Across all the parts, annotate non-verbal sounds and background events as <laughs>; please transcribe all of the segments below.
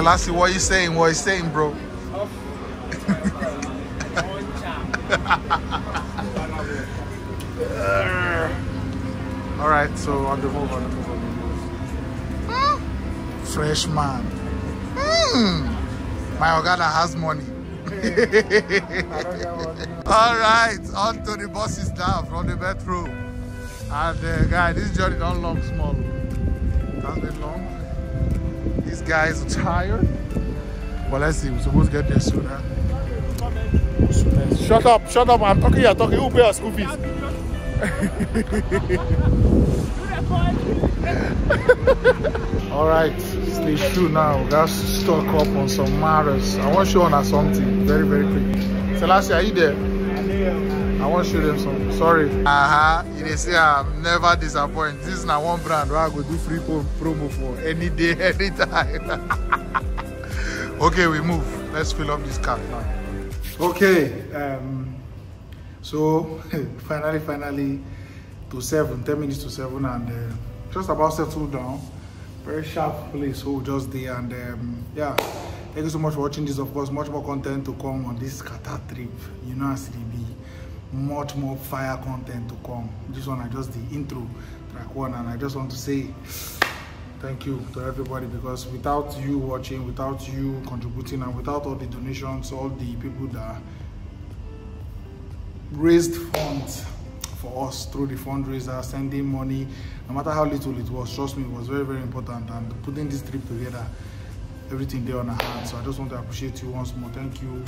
Selassie, what are you saying? What are you saying, bro? <laughs> All right, so on the move, on the move, on the move. Hmm? Freshman. Hmm. My Ogada has money. <laughs> All right, on to the buses now from the metro. And uh, guy, this journey don't long small. Has been long. These guys are tired. But let's see, we're supposed to get there soon. Huh? Shut up, shut up. I'm talking, you're talking. Who pay our school fees? <laughs> All right, stage two now. We got to stock up on some matters. I want to show on something very, very quick. Selassie, are you there? I want to show them something. Sorry. Uh-huh. You say I'm never disappointed. This is not one brand where I go do free promo for any day, <laughs> anytime. <laughs> okay, we move. Let's fill up this car now. Okay. Um, so <laughs> finally, finally, to seven, 10 minutes to seven, and uh, just about settled down. Very sharp place, so just there, and um, yeah. Thank you so much for watching this. Of course, much more content to come on this Qatar trip. You know, as it be much more fire content to come. This one, I just the intro track one, and I just want to say thank you to everybody because without you watching, without you contributing, and without all the donations, all the people that raised funds for us through the fundraiser, sending money, no matter how little it was, trust me, it was very, very important. And putting this trip together, everything there on our hands. So I just want to appreciate you once more. Thank you.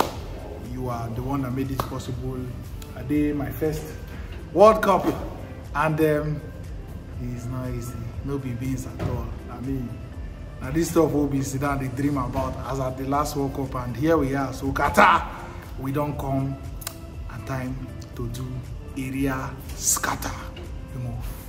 You are the one that made this possible. I did my first World Cup, and um, it's not easy. No be beans at all. I mean, now this stuff will be sit down, they dream about as at the last World Cup, and here we are. So Qatar, we don't come at time to do area scatter. We move.